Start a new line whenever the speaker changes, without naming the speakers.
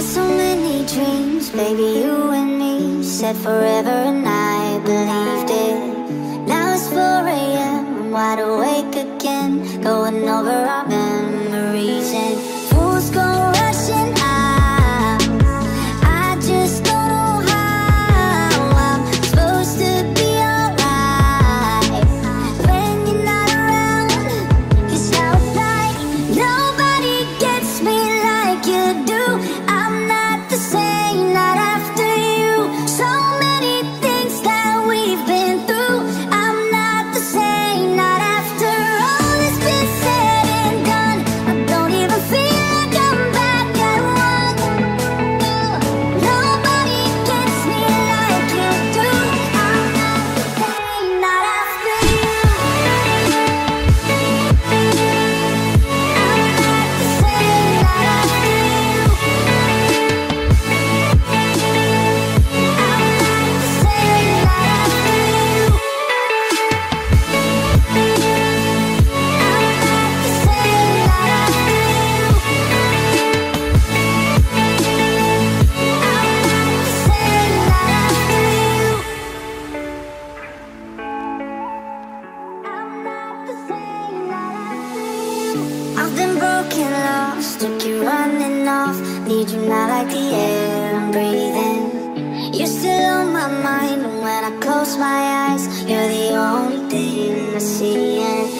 had so many dreams, baby, you and me Said forever and I believed it Now it's 4 a.m., I'm wide awake again Going over our memories took you running off. Need you now like the air I'm breathing. You're still on my mind And when I close my eyes You're the only thing I see.